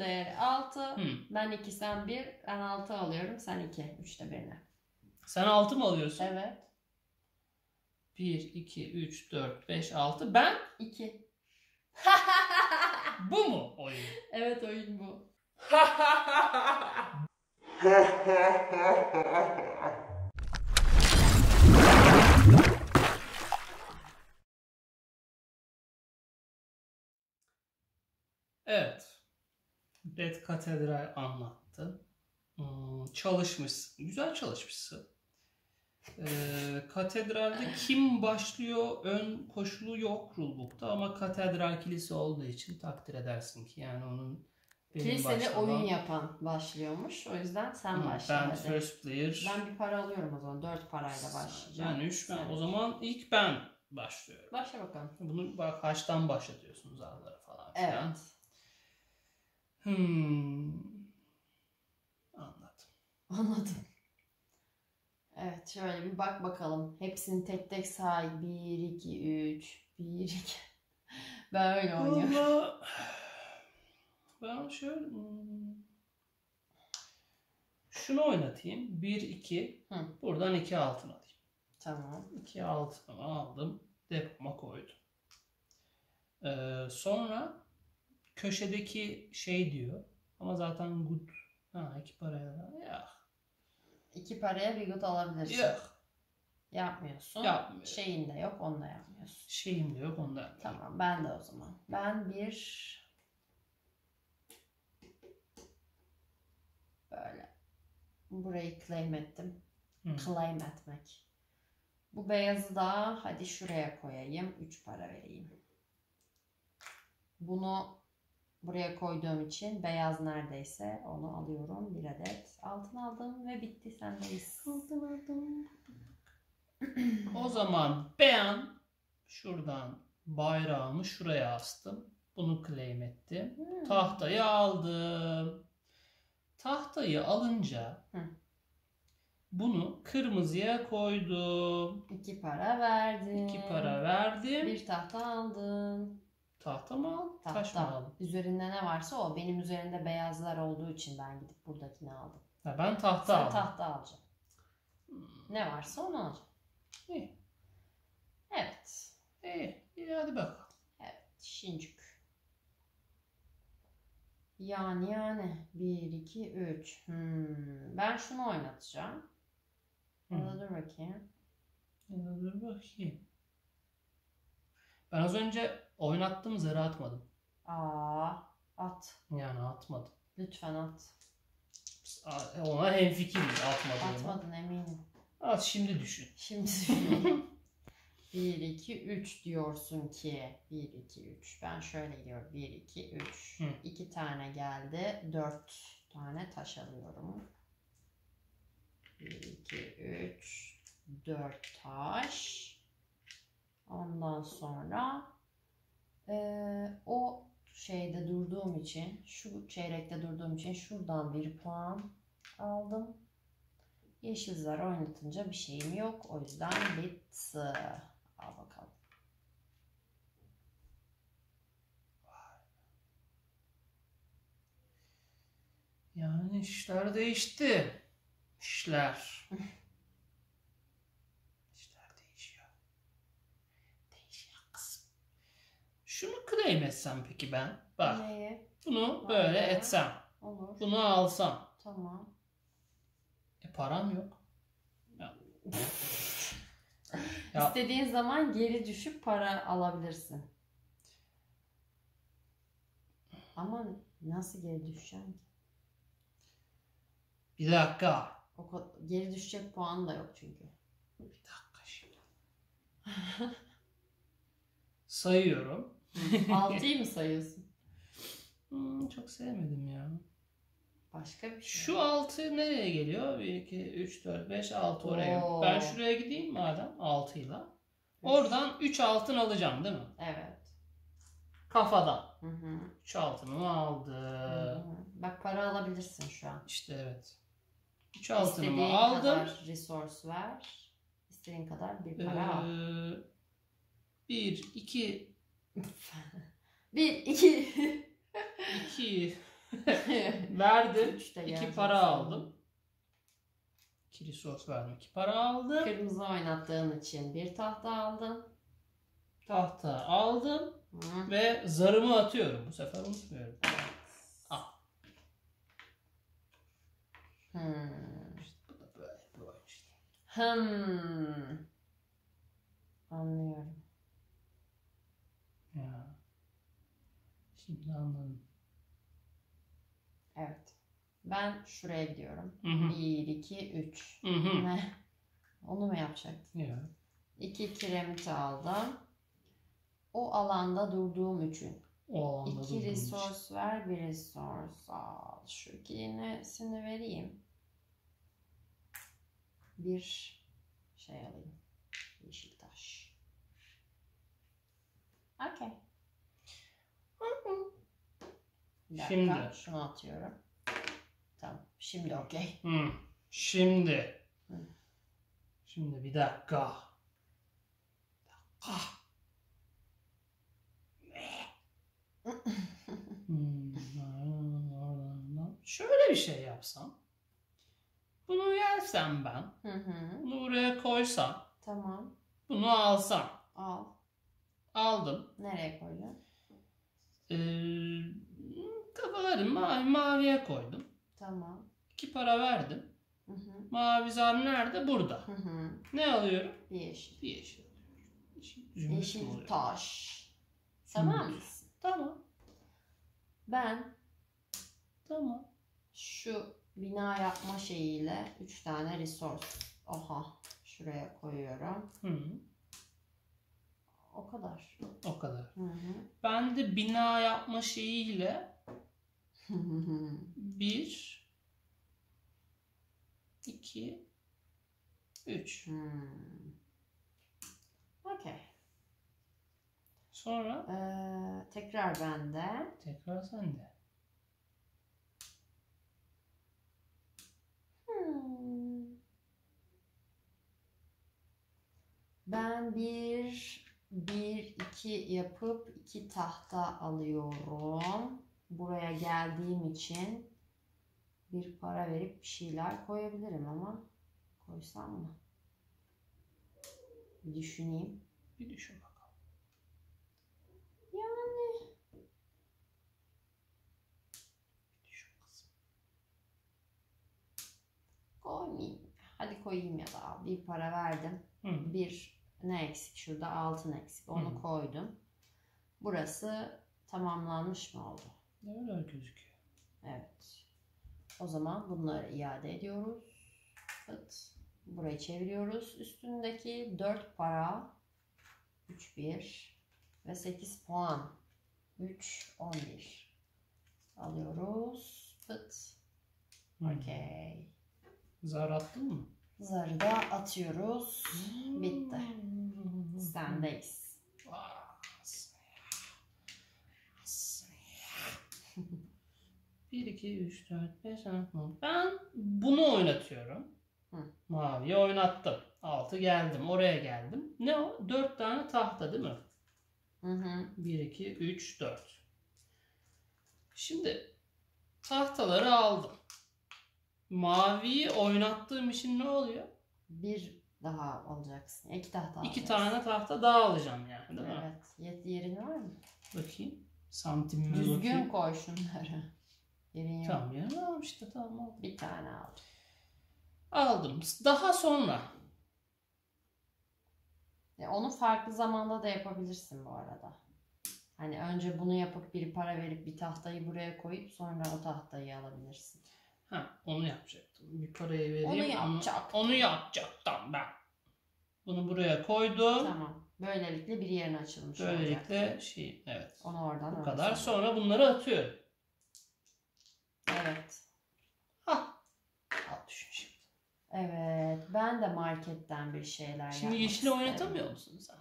değeri 6. Hı. Ben 2 sen 1. Ben 6 alıyorum. Sen 2. 3'te birine. Sen 6 mı alıyorsun? Evet. 1, 2, 3, 4, 5, 6. Ben 2. bu mu oyun? evet oyun bu. Evet. Red Katedral anlattı. Hmm, çalışmışsın. Güzel çalışmışsın. Ee, katedralde kim başlıyor ön koşulu yok rulebook'ta ama katedral kilise olduğu için takdir edersin ki yani onun benim başlamam- oyun yapan başlıyormuş. O yüzden sen Hı, başla ben hadi. first player. Ben bir para alıyorum o zaman. 4 parayla başlayacağım. Ben 3 ben. Sen- O zaman ilk ben başlıyorum. Başla bakalım. Bunu bak kaçtan başlatıyorsunuz ağları falan filan. Evet. Hmm. Anladım. Anladım. Evet şöyle bir bak bakalım. Hepsini tek tek say. 1, 2, 3, 1, 2. Ben öyle oynuyorum. Valla ben şöyle hmm, şunu oynatayım. 1 2 Hı. buradan 2 altın alayım. Tamam. 2 altın aldım. Depoma koydum. Ee, sonra köşedeki şey diyor. Ama zaten good. Ha iki paraya da. Ya. İki paraya bir gut alabilirsin. Yok. Yapmıyorsun. Yapmıyorum. Şeyin de yok, onu da yapmıyorsun. Şeyim de yok ondan. Tamam, ben de o zaman. Ben bir böyle burayı claim ettim. Hı. Claim etmek. Bu beyazı da hadi şuraya koyayım. 3 para vereyim. Bunu buraya koyduğum için beyaz neredeyse onu alıyorum. Bir adet altın aldım ve bitti sendeyiz. Altın aldım. O zaman ben şuradan bayrağımı şuraya astım. Bunu claim ettim. Hmm. Tahtayı aldım. Tahtayı alınca Hı. bunu kırmızıya koydum. İki para verdin. İki para verdim. Bir tahta aldın. Tahta mı aldım? Taş mı Tahta. aldım? Üzerinde ne varsa o. Benim üzerimde beyazlar olduğu için ben gidip buradakini aldım. Ha, ben tahta Sen aldım. tahta alacaksın. Hmm, Ne varsa onu alacaksın. İyi. Evet. İyi. İyi hadi bakalım. Şincük. Yani yani. 1, 2, 3. Hmm. Ben şunu oynatacağım. Hı. Orada dur bakayım. Ya Dur bakayım. Ben az önce oynattım zırh atmadım. Aa, at. Yani atmadım. Lütfen at. Ona hemfikiriz atmadığıma. Atmadın eminim. At şimdi düşün. Şimdi düşüneyim. 1, 2, 3 diyorsun ki. 1, 2, 3. Ben şöyle gidiyorum. 1, 2, 3. Hı. 2 tane geldi. 4 tane taş alıyorum. 1, 2, 3. 4 taş. Ondan sonra o şeyde durduğum için, şu çeyrekte durduğum için şuradan bir puan aldım. Yeşil zar oynatınca bir şeyim yok. O yüzden bitti. Al bakalım. Yani işler değişti. İşler değişiyor. Değişiyor kızım. Şunu claim etsem peki ben. Bak Neyi? bunu böyle Vay be. etsem. Olur. Bunu alsam. Tamam. E param yok. Ya. Ya. İstediğin zaman geri düşüp para alabilirsin. Ama nasıl geri düşeceksin ki? Bir dakika. O geri düşecek puan da yok çünkü. Bir dakika şimdi. Sayıyorum. Altıyı mı sayıyorsun? Hmm, çok sevmedim ya. Başka bir şey. Şu 6 nereye geliyor? 1, 2, 3, 4, 5, 6 oraya. Oo. Ben şuraya gideyim madem 6 ile. Oradan 3 altın alacağım değil mi? Evet. Kafadan. Hı hı. 3 altınımı Hı aldı. hı. Bak para alabilirsin şu an. İşte evet. 3 altınımı İstediğin aldım. kadar resource ver. İstediğin kadar bir para al. 1, 2, Bir, iki. 2, Verdim. Üç de iki gelecek para aldım. İki resource verdim. iki para aldım. Kırmızı oynattığın için bir tahta aldın. Tahta aldım. Hı. Ve zarımı atıyorum. Bu sefer unutmuyorum. Al. Hmm. İşte bu da böyle bir oyun işte. Hmm. Anlıyorum. Ya. Şimdi anladım. Evet. Ben şuraya gidiyorum. Hı hı. 1, 2, 3. Hı hı. Ne? Onu mu yapacaktın? Ya. 2 kiremit aldım. O alanda durduğum için. O alanda 2 durduğum için. resource ver, bir resource al. Şu ikilisini vereyim. Bir şey alayım. Yeşil taş. Okey. Bir dakika, Şimdi. Şunu atıyorum. Tamam. Şimdi okey. Hı. Şimdi. Hı. Şimdi bir dakika. dakika. Hmm, Şöyle bir şey yapsam. Bunu yersem ben. Hı hı. Bunu buraya koysam. Tamam. Bunu alsam. Al. Aldım. Nereye koydun? Ee, kafaları mavi maviye koydum. Tamam. İki para verdim. Hı hı. Mavi zar nerede? Burada. Hı hı. Ne alıyorum? Yeşil. Yeşil alıyorum. Yeşil, Yeşil taş. Tamam mısın? Tamam. Ben Tamam. şu bina yapma şeyiyle 3 tane resource. Oha. Şuraya koyuyorum. Hı, O kadar. o kadar. Hı hı. Ben de bina yapma şeyiyle bir, iki, üç. Hmm. Okey. Sonra Ee, tekrar bende. tekrar sende. Hmm. Ben bir, bir, iki yapıp iki tahta alıyorum. Buraya geldiğim için bir para verip bir şeyler koyabilirim ama koysam mı? Bir düşüneyim. Bir düşün bakalım. Yani Bir düşün kızım. koymayayım. Hadi koyayım ya da bir para verdim. Hı. bir ne eksik şurada altın eksik onu Hı. koydum. Burası tamamlanmış mı oldu? Öyle gözüküyor. Evet. O zaman bunları iade ediyoruz. Fıt. Burayı çeviriyoruz. Üstündeki 4 para 3 1 ve 8 puan 3 11 alıyoruz. Hı. Okey. Zar attın mı? Zarı da atıyoruz. Bitti. Sendeyiz. Bir, iki, üç, dört, beş, altı. Ben bunu oynatıyorum. Hı. Maviyi oynattım. Altı geldim. Oraya geldim. Ne o? Dört tane tahta değil mi? Hı hı. Bir, iki, üç, dört. Şimdi tahtaları aldım. Maviyi oynattığım için ne oluyor? Bir daha alacaksın. İki tahta İki alacaksın. tane tahta daha alacağım yani değil mi? Evet. Yet yerin var mı? Bakayım. Santimime Düzgün bakayım. koy şunları. Yerin yok. Tamam ya tamam işte tamam aldım. Bir tane al. Aldım. Daha sonra E, onu farklı zamanda da yapabilirsin bu arada. Hani önce bunu yapıp bir para verip bir tahtayı buraya koyup sonra o tahtayı alabilirsin. Ha, onu yapacaktım. Bir parayı vereyim. Onu yapacaktın. Onu, yapacaktım ben. Bunu buraya koydum. Tamam. Böylelikle bir yerin açılmış olacak. Böylelikle şey evet. Onu oradan Bu kadar. söyle. Sonra bunları atıyorum. Evet. Hah. Al düşün şimdi. Evet. Ben de marketten bir şeyler Şimdi isterim. oynatamıyor musun sen?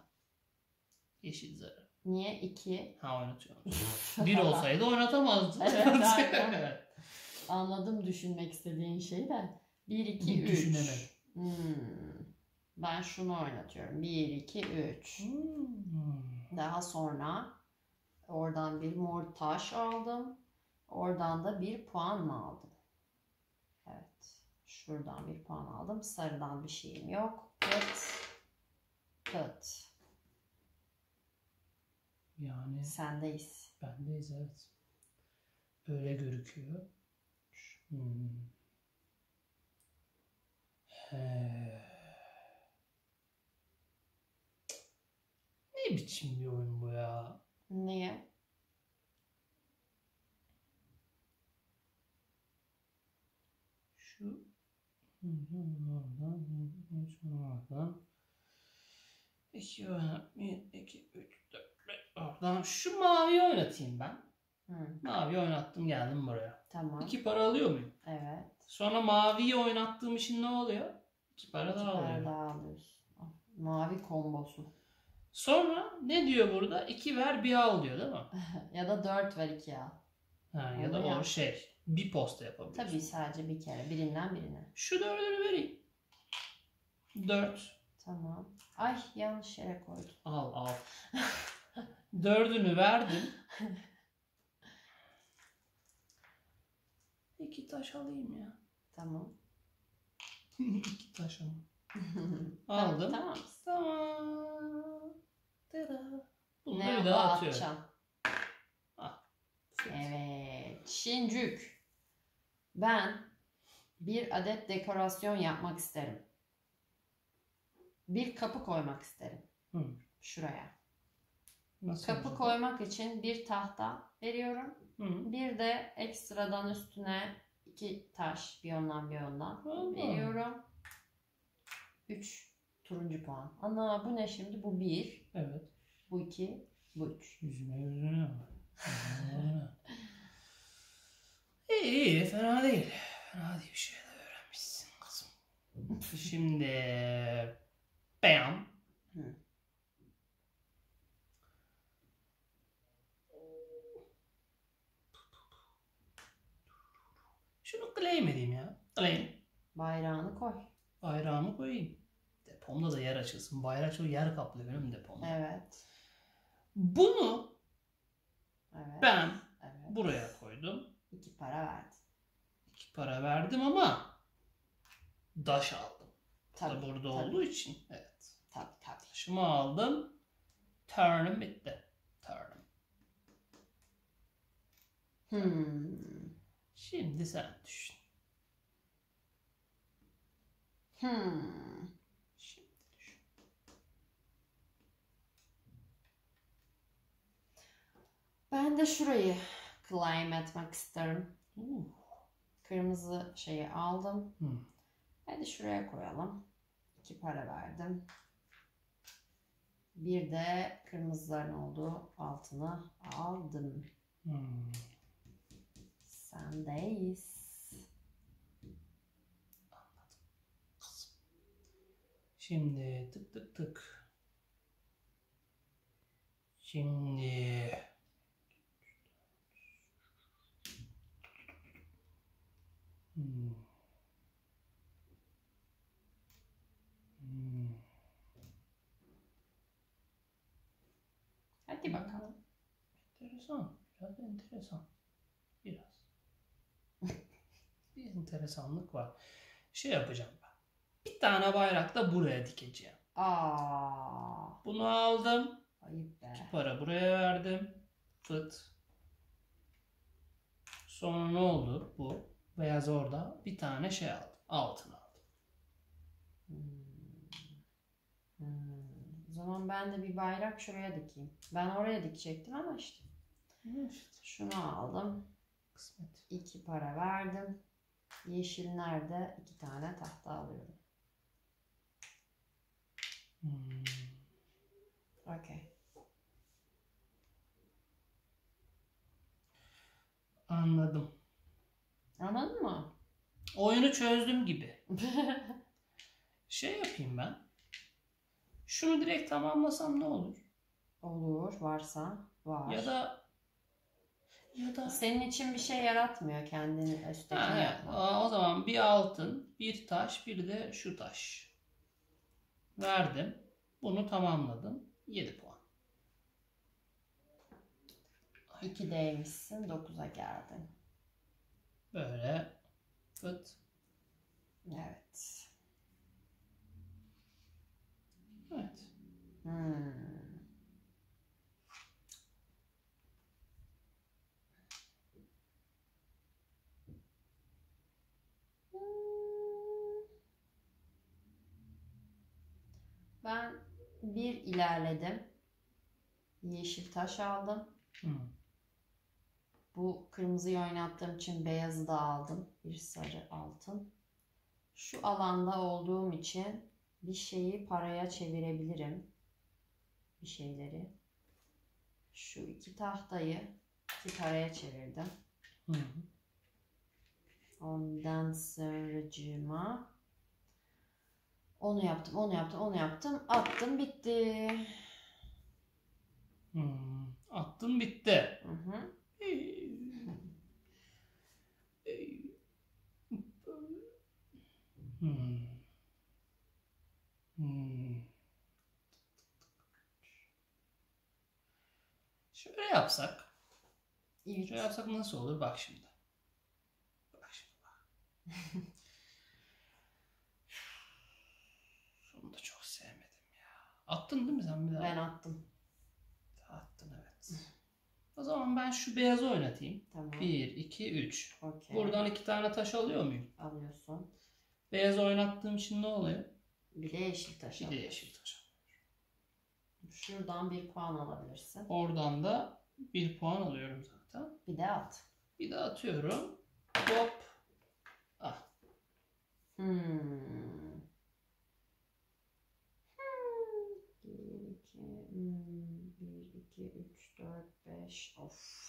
Yeşil zarı. Niye? İki. Ha oynatıyor musun? Bir olsaydı oynatamazdın. Evet. Anladım düşünmek istediğin şeyi de. 1, 2, Bir 3. düşünemedim. Hmm. Ben şunu oynatıyorum. 1, 2, 3. Hmm. Daha sonra oradan bir mor taş aldım. Oradan da bir puan mı aldım? Evet. Şuradan bir puan aldım. Sarıdan bir şeyim yok. Pıt. Pıt. Yani Sendeyiz. bendeyiz evet. Öyle görüküyor. Hmm. Ne biçim bir oyun bu ya? Niye? Şu oradan oynat. Bir, iki, üç, dört, beş. Oradan şu mavi oynatayım ben. Hı, Mavi oynattım geldim buraya. tamam. İki para alıyor muyum? Evet. Sonra maviyi oynattığım için ne oluyor? İki para daha tane alıyor. daha alıyorsun. Ah, Mavi kombosu. Sonra ne diyor burada? İki ver bir al diyor değil mi? ya da 4 ver 2 al. Ha, ya da o şey bir posta yapabiliyorsun. Tabii sadece bir kere. Birinden birine. Şu dördünü vereyim. Dört. Tamam. Ay yanlış yere koydum. Al al. Dördünü verdim. İki taş alayım ya. Tamam. İki taş alayım. Aldım. Tamam. Tamam. Tada. Bunu Ne bir daha atıyorum. atacağım. Ah. Evet. Şincük. Ben bir adet dekorasyon yapmak isterim. Bir kapı koymak isterim. Hı. Şuraya. Nasıl Kapı olacak? koymak için bir tahta veriyorum. Hı. Bir de ekstradan üstüne iki taş bir ondan bir Allah. veriyorum. Üç turuncu puan. Ana bu ne şimdi? Bu bir, Evet. bu iki, bu üç. Yüzüne yüzüne. Yüzüne. iyi iyi fena değil. Fena değil bir şey de öğrenmişsin kızım. Şimdi bam. Hı. Şunu claim edeyim ya. Claim. Bayrağını koy. Bayrağımı koyayım. Depomda da yer açılsın. Bayrak çok yer kaplıyor benim depomda. Evet. Bunu Evet. ben Evet. buraya koydum. İki para verdin. İki para verdim ama daş aldım. Tabii. da burada tabii, olduğu için. Evet. Tabii tabii. Taşımı aldım. Turn'um bitti. Turn'um. Hmm. Şimdi sen düşün. Hmm. Şimdi düşün. Ben de şurayı claim etmek isterim. Uh. Kırmızı şeyi aldım. Hı. Hadi şuraya koyalım. İki para verdim. Bir de kırmızıların olduğu altını aldım. Hmm. Sendeyiz. Şimdi tık tık tık. Şimdi Hmm. Hmm. Hadi bakalım. Enteresan. Biraz enteresan. Biraz. Bir enteresanlık var. Şey yapacağım ben. Bir tane bayrak da buraya dikeceğim. Aa, Bunu aldım. ayıp be. İki para buraya verdim. Fıt. Sonra ne oldu? Bu beyaz orada bir tane şey aldım. Altın aldım. Hmm. Hmm. O zaman ben de bir bayrak şuraya dikeyim. Ben oraya dikecektim ama işte. İşte Şunu aldım. kısmet. İki para verdim. Yeşil nerede? İki tane tahta alıyorum. Hmm. Okey. Anladım. Anladın mı? Oyunu çözdüm gibi. Şey yapayım ben. Şunu direkt tamamlasam ne olur? Olur varsa var. Ya da ya da Senin için bir şey yaratmıyor kendini üsttekini Ha, o zaman bir altın, bir taş, bir de şu taş. Verdim. Bunu tamamladım. 7 puan. İki değmişsin dokuza geldin. Fıt. Evet. Evet. Hmm. Ben bir ilerledim. Yeşil taş aldım. Hmm. Bu kırmızıyı oynattığım için beyazı da aldım. Bir sarı altın. Şu alanda olduğum için bir şeyi paraya çevirebilirim. Bir şeyleri. Şu iki tahtayı iki paraya çevirdim. Hı. Ondan sonracığıma onu yaptım, onu yaptım, onu yaptım. Attım bitti. Hmm. Attın bitti. Hı hı. Hmm. Hmm. Şöyle yapsak. İlk Şöyle yapsak nasıl olur? Bak şimdi. Bak şimdi bak. Şunu da çok sevmedim ya. Attın değil mi sen bir daha? ben attım. Attın evet. O zaman ben şu beyazı oynatayım. Tamam. 1, 2, 3. Okey. Buradan iki tane taş alıyor muyum? alıyorsun. Beyaz oynattığım için ne oluyor? Bir de yeşil taş Bir de yeşil taş. Şuradan bir puan alabilirsin. Oradan da bir puan alıyorum zaten. Bir de at. Bir de atıyorum. Hop. Ah. Hmm. Bir, iki, hmm. Bir, iki, üç, beş. Of.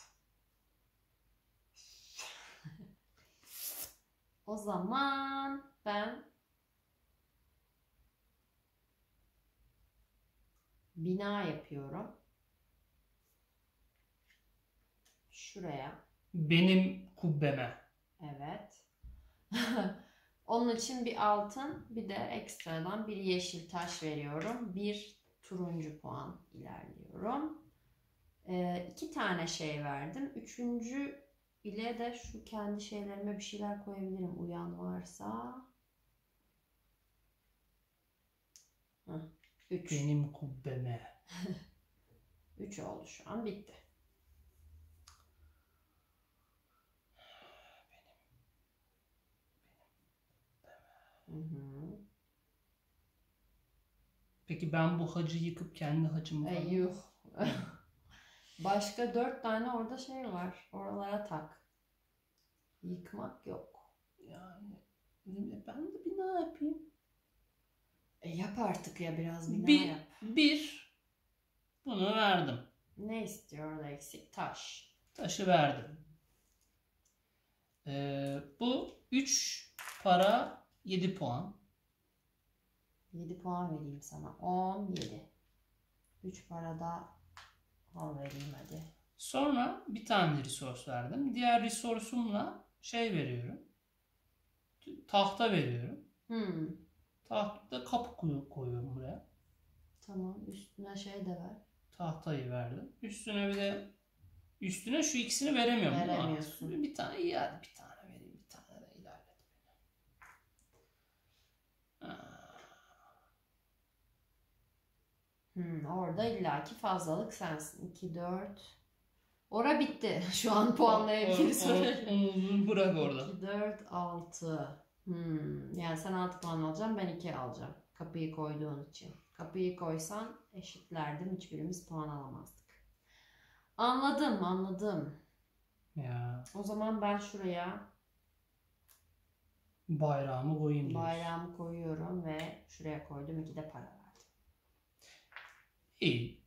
o zaman ben bina yapıyorum. Şuraya. Benim kubbeme. Evet. Onun için bir altın bir de ekstradan bir yeşil taş veriyorum. Bir turuncu puan ilerliyorum. Ee, iki tane şey verdim. Üçüncü ile de şu kendi şeylerime bir şeyler koyabilirim uyan varsa. Heh, üç. Benim kubbeme. Üç oldu şu an bitti. Hı hı. Peki ben bu hacı yıkıp kendi hacımı E, falan... yuh. Başka dört tane orada şey var. Oralara tak. Yıkmak yok. Yani ben de bina yapayım. E yap artık ya biraz bina Bir, yap. bir bunu verdim. Ne istiyor eksik? Taş. Taşı verdim. Ee, bu 3 para 7 puan. 7 puan vereyim sana. 10, 7. 3 para da al vereyim hadi. Sonra bir tane resource verdim. Diğer resource'umla şey veriyorum. Tahta veriyorum. Hmm. Tahtada kapı koy- koyuyorum buraya. Tamam. Üstüne şey de ver. Tahtayı verdim. Üstüne bir de üstüne şu ikisini veremiyorum. Veremiyorsun. Bir tane hadi bir tane vereyim. Bir tane de ilerlet beni. Ha. Hmm, orada illaki fazlalık sensin. 2, 4. Ora bitti. Şu an orayı. onu- onu bırak orada. 2, 4, 6. Hmm. Yani sen 6 puan alacaksın ben 2 alacağım. Kapıyı koyduğun için. Kapıyı koysan eşitlerdim. Hiçbirimiz puan alamazdık. Anladım anladım. Ya O zaman ben şuraya bayrağımı koyayım diyorsun. bayrağımı koyuyorum ve şuraya koydum. 2 de para. İyi.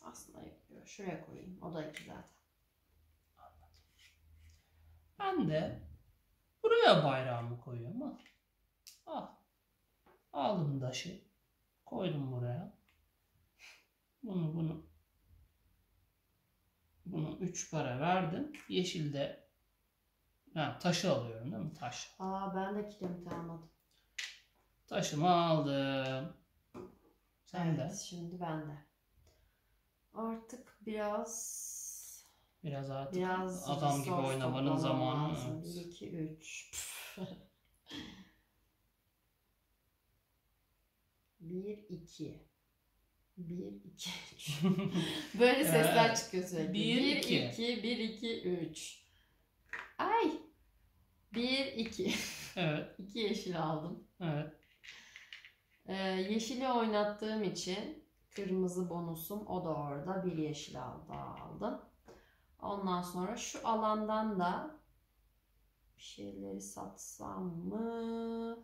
Aslında yapıyor. Şuraya koyayım. O da 2 zaten. Ben de buraya bayrağımı koyuyorum. Al. Al. Aldım taşı. Koydum buraya. Bunu bunu bunu 3 para verdim. Yeşilde yani taşı alıyorum değil mi? Taş. Aa ben de kilimi almadım. Taşımı aldım. Sen evet, de. Şimdi ben de. Artık biraz Biraz artık Biraz adam gibi oynamanın zamanı. Lazım. 1, 2, 3. 1, 2. 1, 2, 3. Böyle ee, sesler evet. çıkıyor sürekli. 1, 2. 2, 1, 2, 3. Ay. 1, 2. Evet. 2 yeşil aldım. Evet. Ee, yeşili oynattığım için kırmızı bonusum o da orada. Bir yeşil aldı, aldım. Ondan sonra şu alandan da bir şeyleri satsam mı?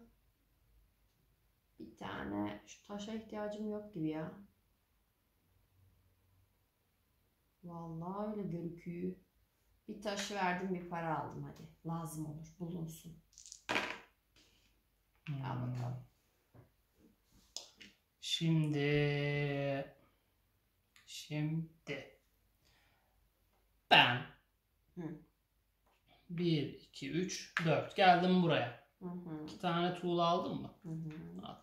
Bir tane şu taşa ihtiyacım yok gibi ya. Vallahi öyle görüküyor. Bir taşı verdim bir para aldım hadi. Lazım olur bulunsun. Al Hmm. bakalım. Şimdi şimdi ben Hı. 1 2 3 4 geldim buraya. Hı hı, İki tane tuğla aldım mı? hı hı. Aldım.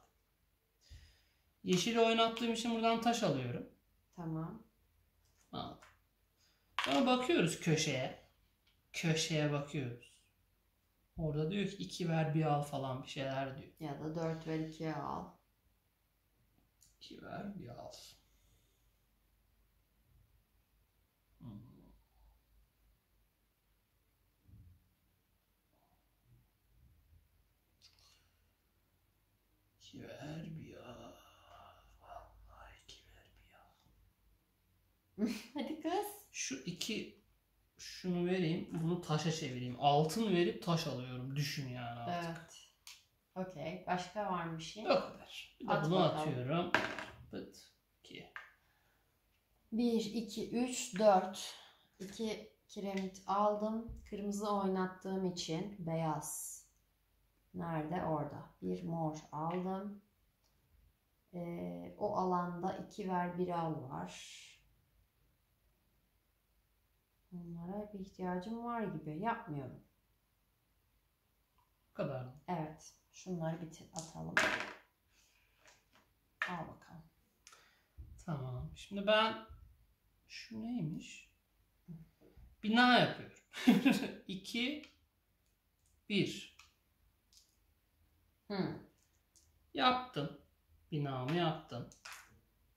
Yeşili oynattığım için buradan taş alıyorum. Tamam. Aldım. Sonra bakıyoruz köşeye. Köşeye bakıyoruz. Orada diyor ki 2 ver bir al falan bir şeyler diyor. Ya da 4 ver 2'ye al. 2 ver bir al. Hmm. İki ver bir al. Vallahi iki ver bir al. Hadi kız. Şu iki şunu vereyim. Bunu taşa çevireyim. Altın verip taş alıyorum. Düşün yani artık. Evet. Okey. Başka var mı bir şey? O kadar. Bir de At bunu bakalım. atıyorum. Pıt. İki. 1, 2, 3, 4. 2 kiremit aldım. Kırmızı oynattığım için beyaz. Nerede? Orada. Bir mor aldım. Ee, o alanda 2 ver 1 al var. Onlara bir ihtiyacım var gibi. Yapmıyorum. Bu kadar. Evet. Şunları te- atalım. Al bakalım. Tamam. Şimdi ben şu neymiş? Bina yapıyorum. 2 1 Hı. Yaptım. Binamı yaptım.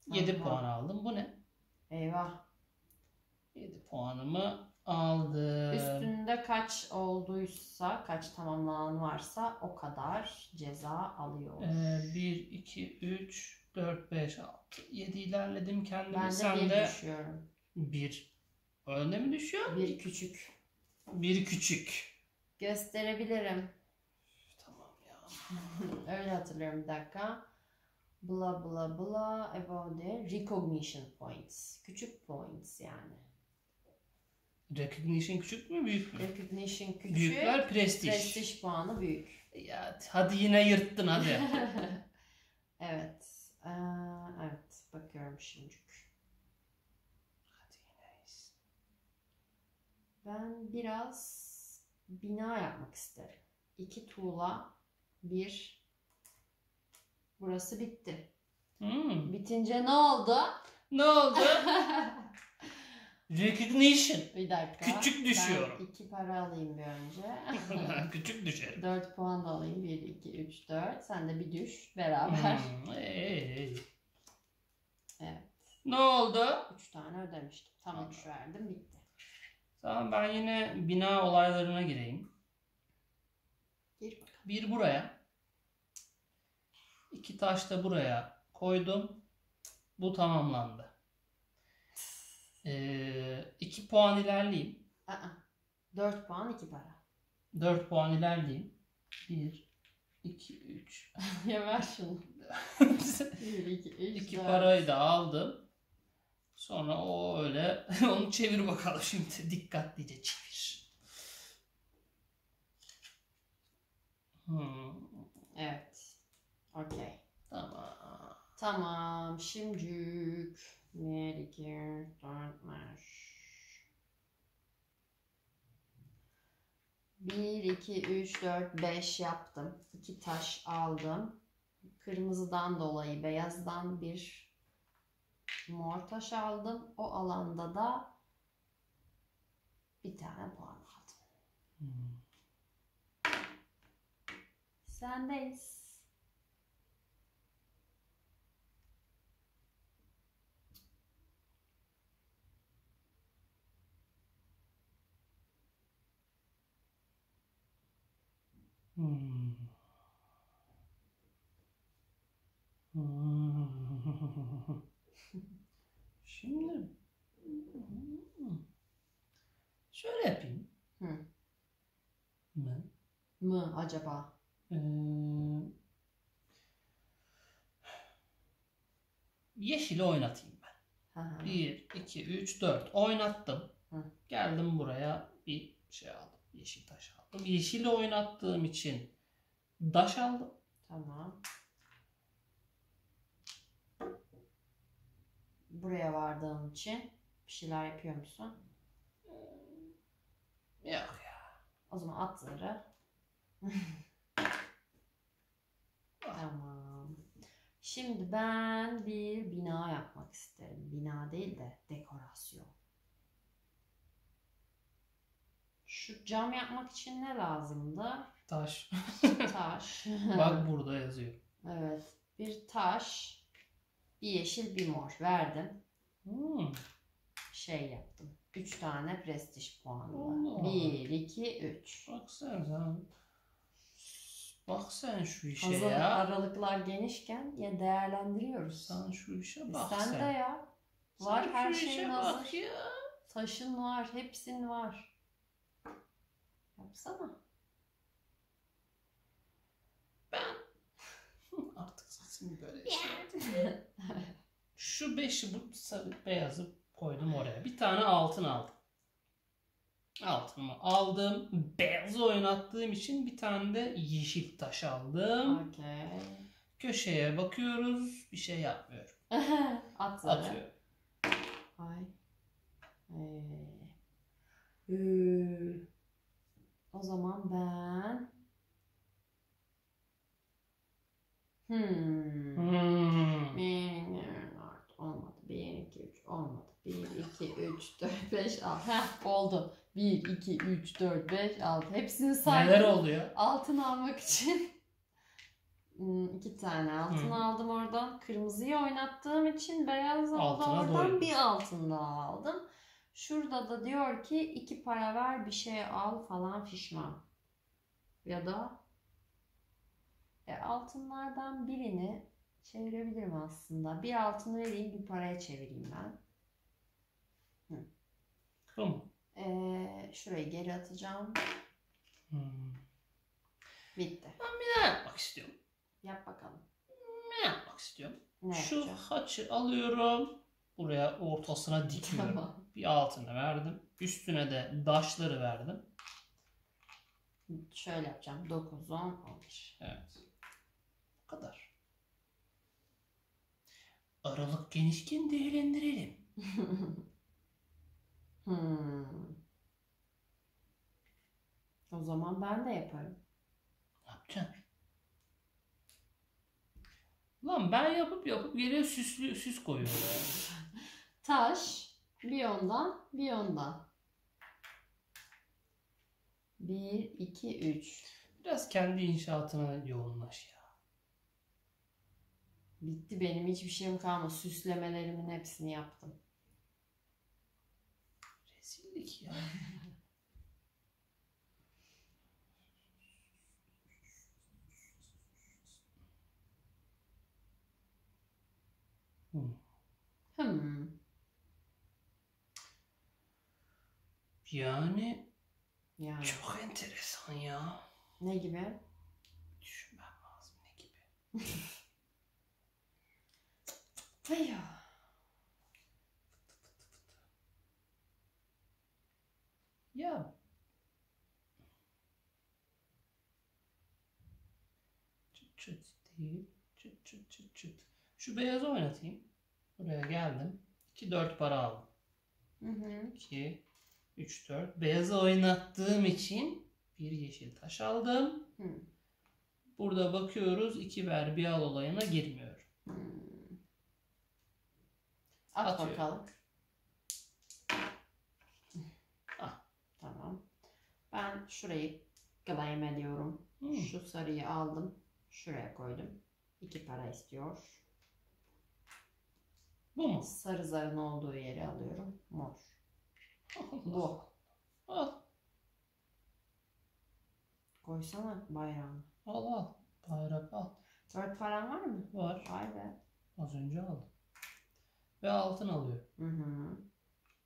7 Aha. puan aldım. Bu ne? Eyvah. 7 puanımı aldım. Üstünde kaç olduysa, kaç tamamlanan varsa o kadar ceza alıyor. Ee, 1 2 3 4 5 6 7 ilerledim kendimi. ben de Sen bir de düşüyorum. 1 Önde mi düşüyor? Bir küçük. Bir küçük. Gösterebilirim. Tamam ya. Öyle hatırlıyorum bir dakika. Bla bla bla about the recognition points. Küçük points yani. Recognition küçük mü büyük mü? Recognition küçük. Büyükler prestij. Prestij puanı büyük. Ya hadi yine yırttın hadi. evet. Ee, evet. Bakıyorum şimdi. hadi yine. Ben biraz bina yapmak isterim. İki tuğla, bir. Burası bitti. Hmm. Bitince ne oldu? Ne oldu? Recognition. bir dakika. Küçük düşüyorum. Ben iki para alayım bir önce. küçük düşerim. 4 puan da alayım. 1, 2, 3, 4. Sen de bir düş. Beraber. Hmm. Ee, Evet. ne oldu? 3 tane ödemiştim. Tam 3 verdim. Bitti. Tamam ben yine bina olaylarına gireyim. Gir bakalım. Bir buraya. iki taş da buraya koydum. Bu tamamlandı. Ee, iki puan ilerleyeyim. Aa, 4 puan 2 para. 4 puan ilerleyeyim. 1, 2, 3. ya ver şunu. 1, 2, 3, 2 4. parayı da aldım. Sonra o öyle onu çevir bakalım şimdi. Dikkatlice çevir. Hmm, Evet. Okey. tamam. Tamam. Şimdicik. 1, 2, 4, 5. 1, 2, 3, 4, 5 yaptım. 2 taş aldım. Kırmızıdan dolayı beyazdan bir mor taş aldım. O alanda da bir tane puan aldım. Hmm. Sendeyiz. Hmm. Hmm. Şimdi şöyle yapayım. Hı. Ben Mı acaba? Ee, yeşili oynatayım ben. Hı hı. 1, 2, 3, 4 oynattım. Hı. Geldim buraya bir şey aldım. Yeşil taş aldım. Yeşili oynattığım için daş aldım. Tamam. Buraya vardığım için bir şeyler yapıyor musun? Yok ya. O zaman at zarı. tamam. Şimdi ben bir bina yapmak isterim. Bina değil de dekorasyon. Şu cam yapmak için ne lazımdı? Taş. Taş. Bak burada yazıyor. Evet. Bir taş, bir yeşil, bir mor verdim. Hmm. Şey yaptım. Üç tane prestij puanı. Allah. Bir, iki, üç. Bak sen sen. Bak sen şu işe Hazır ya. aralıklar genişken ya değerlendiriyoruz. Sen şu işe bak Sen, sen. de ya. Sen Var her şu işe şeyin hazır. ya. Taşın var, hepsin var. Yapsana. Artık sesimi böyle. Şu beşi bu sarı beyazı koydum oraya. Bir tane altın aldım. Altınımı aldım. Beyazı oynattığım için bir tane de yeşil taş aldım. Okey. Köşeye bakıyoruz. Bir şey yapmıyorum. At zarı. Atıyorum. Ay. Ee, ee, o zaman ben hmm. Hmm. Olmadı. 1, 2, 3 olmadı. 1, 2, 3, 4, 5, 6. Heh oldu. 1, 2, 3, 4, 5, 6. Hepsini saydım. Neler oluyor? Altın almak için hmm, iki tane altın Hı. aldım oradan. Kırmızıyı oynattığım için beyaz oldu Altına oradan doydum. bir altın daha aldım. Şurada da diyor ki iki para ver bir şey al falan fişman. Ya da e, altınlardan birini çevirebilirim aslında. Bir altını vereyim bir paraya çevireyim ben. Bu mu? E, şurayı geri atacağım. Hmm. Bitti. Ne yapmak istiyorum? Yap bakalım. Ne yapmak istiyorum? Ne Şu yapacağım? haçı alıyorum. Buraya ortasına dikiyorum. Tamam. Bir altını verdim. Üstüne de daşları verdim. Şöyle yapacağım. 9, 10, 11. Evet. Bu kadar. Aralık genişken değerlendirelim. hmm. O zaman ben de yaparım. Ne yapacaksın? Lan ben yapıp yapıp geriye süslü, süs koyuyorum. Taş bir ondan bir ondan. 1, 2, 3. Biraz kendi inşaatına yoğunlaş ya. Bitti benim hiçbir şeyim kalmadı. Süslemelerimin hepsini yaptım. Rezillik ya. Hmm. Hmm. Yani Yani çok enteresan ya. ne gibi? Düşünmem lazım ne gibi. Hayır. Ya çıt çıt değil. Çıt çıt çıt çıt. Şu beyazı oynatayım. Buraya geldim. 2 4 para aldım. Hı hı. 2 3 4. Beyazı oynattığım için bir yeşil taş aldım. Hı. Burada bakıyoruz. 2 ver bir al olayına girmiyorum. Hmm. At Atıyorum. bakalım. Ah. Tamam. Ben şurayı claim ediyorum. Hmm. Şu sarıyı aldım. Şuraya koydum. İki para istiyor. Bu mu? Sarı zarın olduğu yeri alıyorum. Mor. Bu. Al. Koysana bayrağını. Al al. Bayrak al. Dört paran var mı? Var. Vay be. Az önce aldım. Ve altın alıyor. Hı hı.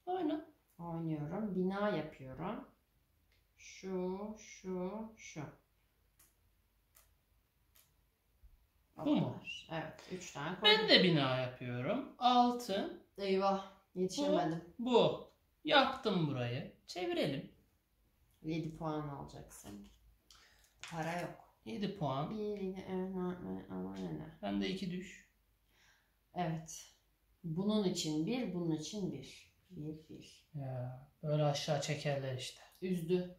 Aynen. Oynuyorum. Bina yapıyorum. Şu, şu, şu. O Bu mu? Evet. Üç tane koydum. Ben de bina yapıyorum. Altın. Eyvah. Yetişemedim. Bu. Yaptım burayı. Çevirelim. 7 puan alacaksın. Para yok. 7 puan. Bir, iki, evet, evet, ama ne. Ben de 2 düş. Evet. Bunun için bir, bunun için bir. Bir, bir. Ya böyle aşağı çekerler işte. Üzdü.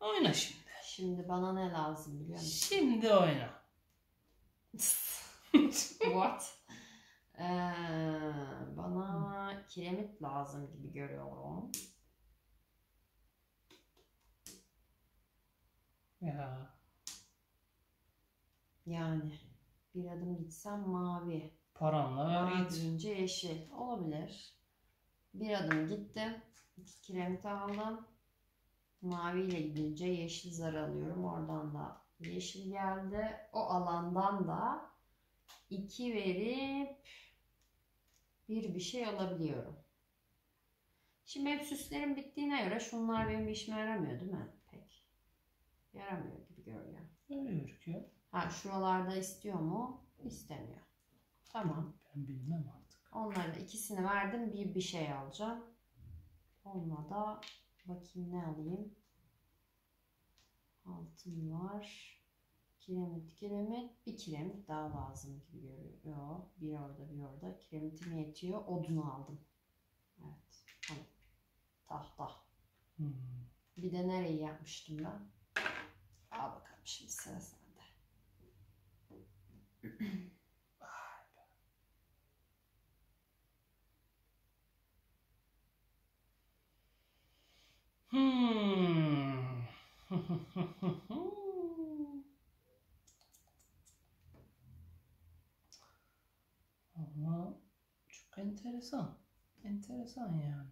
Oyna şimdi. Şimdi bana ne lazım biliyor musun? Şimdi oyna. What? Ee, bana kiremit lazım gibi görüyorum. Ya Yani bir adım gitsem mavi. paranla ver Mavi git. deyince yeşil. Olabilir. Bir adım gittim. İki kiremit aldım. Maviyle gidince yeşil zar alıyorum. Oradan da yeşil geldi. O alandan da iki verip bir bir şey alabiliyorum. Şimdi hep süslerim bittiğine göre şunlar benim işime yaramıyor değil mi? Pek. Yaramıyor gibi görünüyor. Öyle gözüküyor. Ha şuralarda istiyor mu? İstemiyor. Tamam. Ben bilmem artık. Onların ikisini verdim. Bir bir şey alacağım. Onunla da bakayım ne alayım. Altın var. Kiremit, kiremit. Bir kiremit daha lazım gibi görünüyor. Bir orada, bir orada. Kiremitim yetiyor. Odunu aldım. Evet. Tamam. Tahta. Hmm. Bir de nereyi yapmıştım ben? Al bakalım şimdi sıra sende. Hmm. Ama çok enteresan. Enteresan yani.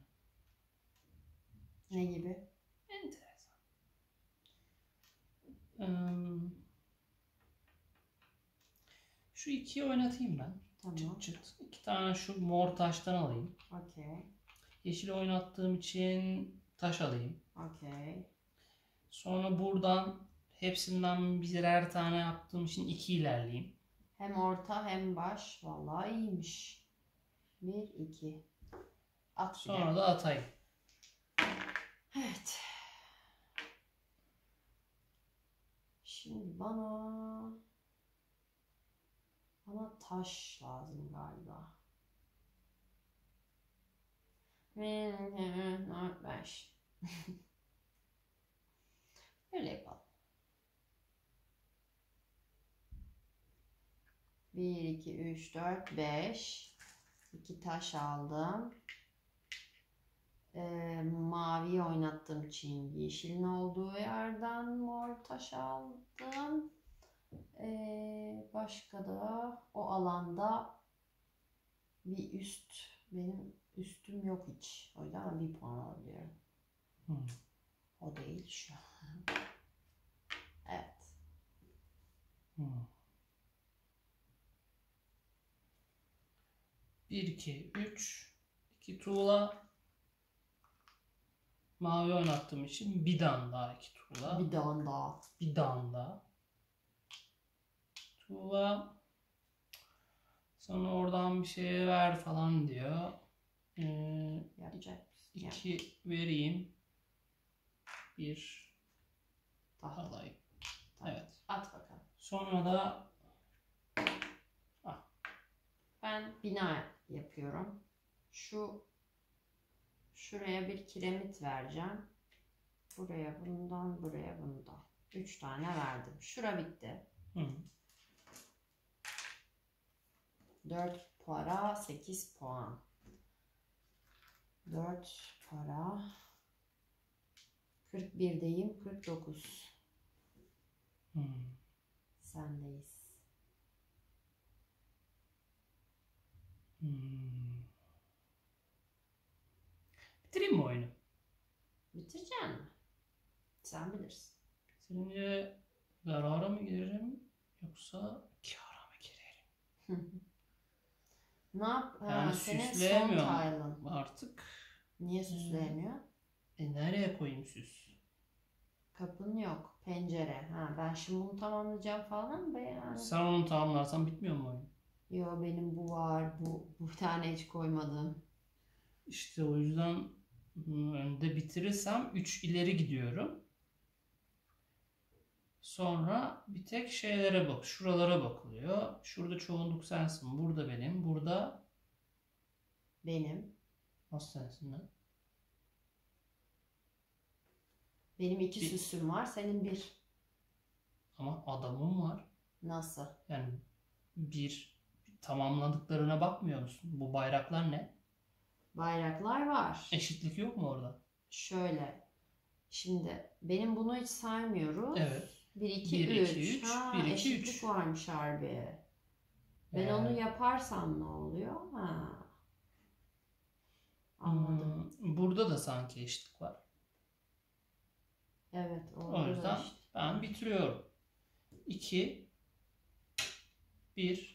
Ne gibi? Enteresan. Eee, şu ikiyi oynatayım ben. Tamam. Çıt çıt. İki tane şu mor taştan alayım. Okey. Yeşil oynattığım için taş alayım. Okey. Sonra buradan hepsinden birer tane yaptığım için iki ilerleyeyim. Hem orta hem baş. Vallahi iyiymiş. Bir, iki. At bir de. Sonra da atayım. Evet. Şimdi bana bana taş lazım galiba. Beş. Öyle yapalım. Bir, iki, üç, dört, beş. İki taş aldım. Ee, mavi oynattığım için yeşilin olduğu yerden mor taş aldım. Ee, başka da o alanda bir üst benim üstüm yok hiç. O yüzden bir puan alabiliyorum. Hmm. O değil şu. Evet. Hmm. 1, 2, 3. 2 tuğla. Mavi oynattığım için bir dan daha iki tuğla. Bir dağın daha. Bir dan daha. Tuğla. Sonra oradan bir şey ver falan diyor. Ee, Yapacak mısın? Yap. iki vereyim. Bir Tahta. alayım. Tamam. Evet. At bakalım. Sonra da Ben bina yapıyorum. Şu şuraya bir kiremit vereceğim. Buraya bundan, buraya bundan. Üç tane verdim. Şura bitti. hı, Dört para, sekiz puan. Dört para. 41'deyim. 49. hı. Sendeyiz. Hmm. Bitireyim mi oyunu? Bitireceksin mi? Sen bilirsin. bitirince zarara mı girerim yoksa kâra mı girerim? Ne yap? Ha, Yani senin son tile'ın. Artık Niye süsleyemiyor? e, nereye koyayım süs? Kapın yok. Pencere. Ha, ben şimdi bunu tamamlayacağım falan be yani. Sen onu tamamlarsan bitmiyor mu oyun? Yo benim bu var. Bu, bu bir tane hiç koymadım. İşte o yüzden hı, önde bitirirsem 3 ileri gidiyorum. Sonra bir tek şeylere bak. Şuralara bakılıyor. Şurada çoğunluk sensin. Burada benim. Burada Benim. nasıl sensin lan? Benim iki Bir- süsüm var. Senin bir. Ama adamım var. Nasıl? Yani bir tamamladıklarına bakmıyor musun? Bu bayraklar ne? Bayraklar var. Eşitlik yok mu orada? Şöyle. Şimdi benim bunu hiç saymıyoruz. Evet. 1 2 Bir, 3. iki, üç. Ha, Bir, iki, eşitlik üç. varmış harbi. Ben Ee, onu yaparsam ne oluyor? Ha. Anladım. hmm, Burada da sanki eşitlik var. Evet, O yüzden ben bitiriyorum. 2 1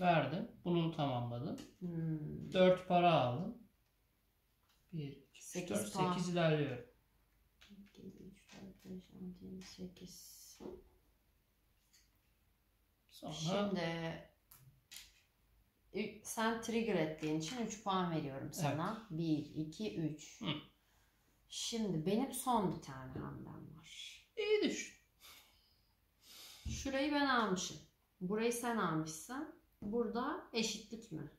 verdim. Bunu tamamladım. Hmm. 4 para aldım. 1 2 3 Sekiz 4 puan. 8 ilerliyorum. 2, 3, 4, 5, 6, 7, 8. Sonra Şimdi sen trigger ettiğin için 3 puan veriyorum sana. 1, 2, 3. Hı. Şimdi benim son bir tane hamlem var. iyi düşün. Şurayı ben almışım. Burayı sen almışsın. Burada eşitlik mi?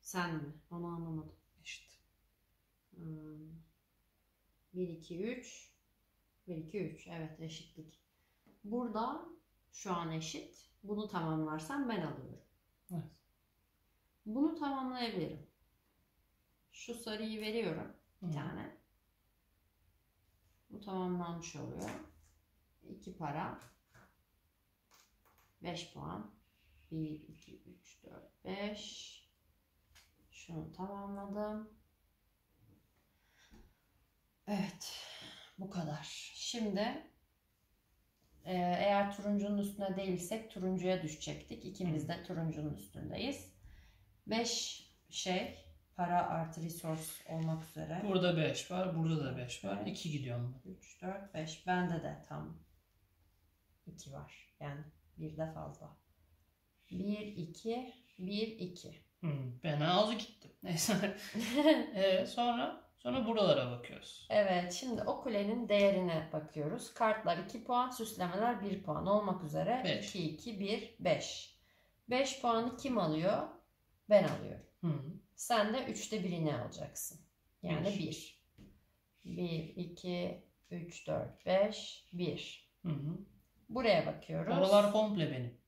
Sen mi? Onu anlamadım. İşte. Hmm. 1, 2, 3. 1, 2, 3. Evet eşitlik. Burada şu an eşit. Bunu tamamlarsam ben alıyorum. Evet. Bunu tamamlayabilirim. Şu sarıyı veriyorum. Bir Hı. tane. Bu tamamlanmış oluyor. 2 para. 5 puan. 1, 2, 3, 4, 5. Şunu tamamladım. Evet. Bu kadar. Şimdi e, eğer turuncunun üstüne değilsek turuncuya düşecektik. İkimiz de turuncunun üstündeyiz. 5 şey para artı resource olmak üzere. Burada 5 var. Burada da 5 var. Evet. 2 gidiyorum. 3, 4, 5. Bende de tam 2 var. Yani bir de fazla. 1, 2, 1, 2. Hmm, ben ağzı gittim. Neyse. Ee, sonra sonra buralara bakıyoruz. evet şimdi o kulenin değerine bakıyoruz. Kartlar 2 puan, süslemeler 1 puan olmak üzere. Beş. 2, 2, 1, 5. 5 puanı kim alıyor? Ben alıyorum. Hı. Sen de 3'te birini alacaksın. Yani Bir. 1. 1, 2, 3, 4, 5, 1. Hı hı. Buraya bakıyoruz. Oralar komple benim.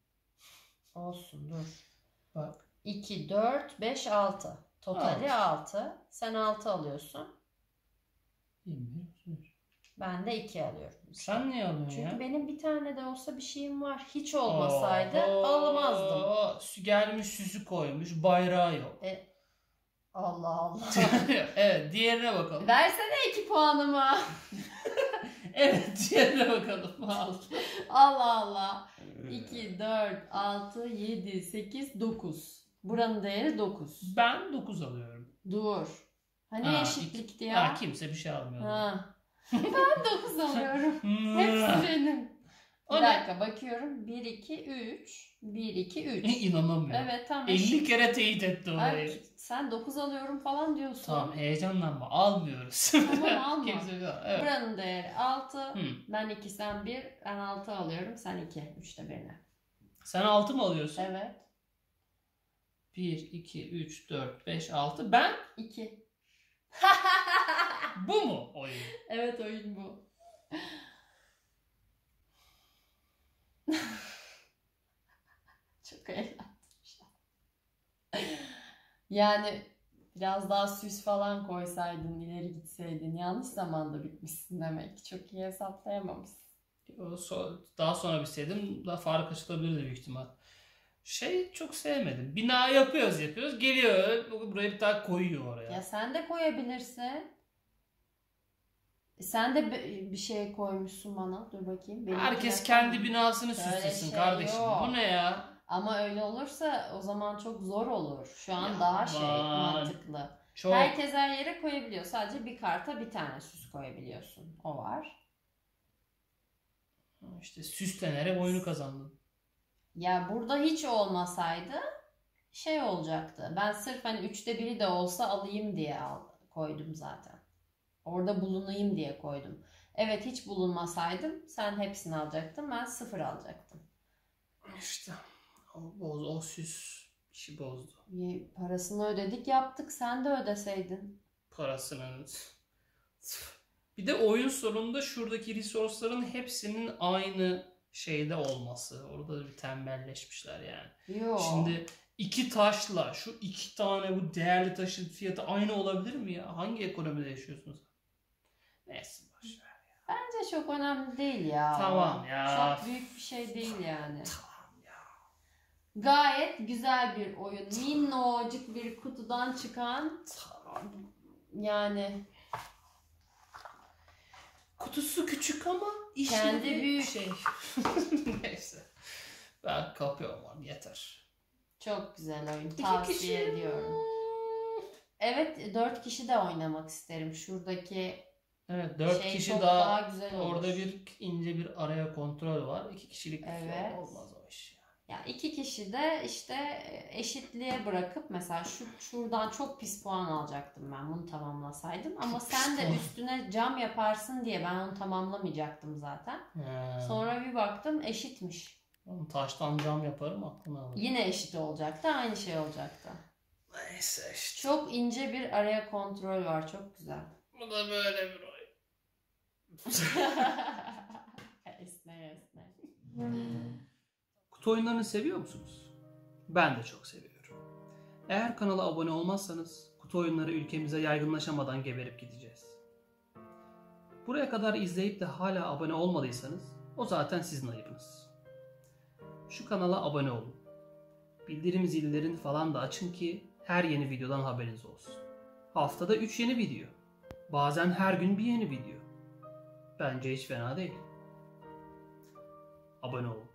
Olsun dur. Bak. 2, 4, 5, 6. Totali 6. Sen 6 alıyorsun. 21, 31. Ben de 2 alıyorum. Sen niye alıyorsun Çünkü ya? benim bir tane de olsa bir şeyim var. Hiç olmasaydı Oo, almazdım. sü- Gelmiş süsü koymuş. Bayrağı yok. Allah Allah. evet diğerine bakalım. Versene 2 puanımı. Evet diğerine bakalım. Al. Allah Allah. 2, 4, 6, 7, 8, 9. Buranın değeri 9. Ben 9 alıyorum. Dur. Hani Ha, eşitlikti Ha, ya. kimse bir şey almıyor. Ha. Ben 9 alıyorum. Hepsi benim. O Bir ne? dakika bakıyorum. 1, 2, 3. 1, 2, 3. İnanamıyorum. Evet tamam. 50 kere teyit etti orayı. Ay, sen 9 alıyorum falan diyorsun. Tamam heyecanlanma almıyoruz. Tamam, alma. Kimse yok. Evet. Buranın değeri 6. Hı. Ben 2, sen 1. Ben 6 alıyorum. Sen 2. 3'te birine. Sen 6 mı alıyorsun? Evet. 1, 2, 3, 4, 5, 6. Ben 2. bu mu oyun? evet oyun bu. Çok eğlendim şu an. Yani biraz daha süs falan koysaydın, ileri gitseydin. Yanlış zamanda bitmişsin demek. Çok iyi hesaplayamamışsın. Daha sonra bilseydim daha fark açılabilirdi büyük ihtimal. Şey çok sevmedim. Bina yapıyoruz yapıyoruz. Geliyor buraya bir tane koyuyor oraya. Ya sen de koyabilirsin. Sen de bi- bir şey koymuşsun bana. Dur bakayım. Benimkine Herkes kendi binasını süslesin şey kardeşim. yok. Bu ne ya? Ama öyle olursa o zaman çok zor olur. Şu an Ya daha şey aman. mantıklı. Çok Herkes her yere koyabiliyor. Sadece bir karta bir tane süs koyabiliyorsun. O var. işte süslenerek oyunu kazandın. Ya burada hiç olmasaydı şey olacaktı. Ben sırf hani üçte biri de olsa alayım diye al, koydum zaten. Orada bulunayım diye koydum. Evet hiç bulunmasaydım sen hepsini alacaktın. Ben sıfır alacaktım. İşte o, boz, o süs işi bozdu. Bir Parasını ödedik yaptık. Sen de ödeseydin. Parasının. Bir de oyun sonunda şuradaki resource'ların hepsinin aynı şeyde olması. Orada da bir tembelleşmişler yani. Yok. Şimdi iki taşla şu iki tane bu değerli taşın fiyatı aynı olabilir mi ya? Hangi ekonomide yaşıyorsunuz? Neyse boş ver. Bence çok önemli değil ya. Tamam ya. Çok büyük bir şey değil yani. Gayet güzel bir oyun. Minnacık bir kutudan çıkan yani Kutusu küçük ama işi Kendi büyük. şey. Neyse. Ben kapıyorum yeter. çok güzel oyun. İki Tavsiye kişi. ediyorum. Evet dört kişi de oynamak isterim. Şuradaki Evet 4 şey kişi çok daha, daha güzel olur. orada bir ince bir araya kontrol var. 2 kişilik bir Evet. evet. olmaz o iş. Ya. iki kişi de işte eşitliğe bırakıp mesela şu şuradan çok pis puan alacaktım ben bunu tamamlasaydım ama sen de üstüne cam yaparsın diye ben onu tamamlamayacaktım zaten. He. Sonra bir baktım eşitmiş. Oğlum taştan cam yaparım aklıma alır. Yine eşit olacaktı, aynı şey olacaktı. Neyse işte. Çok ince bir araya kontrol var, çok güzel. Bu da böyle bir oyun. esne esne. Kutu oyunlarını seviyor musunuz? Ben de çok seviyorum. Eğer kanala abone olmazsanız kutu oyunları ülkemize yaygınlaşamadan geberip gideceğiz. Buraya kadar izleyip de hala abone olmadıysanız o zaten sizin ayıbınız. Şu kanala abone olun. Bildirim zillerini falan da açın ki her yeni videodan haberiniz olsun. Haftada 3 yeni video. Bazen her gün bir yeni video. Bence hiç fena değil. Abone olun.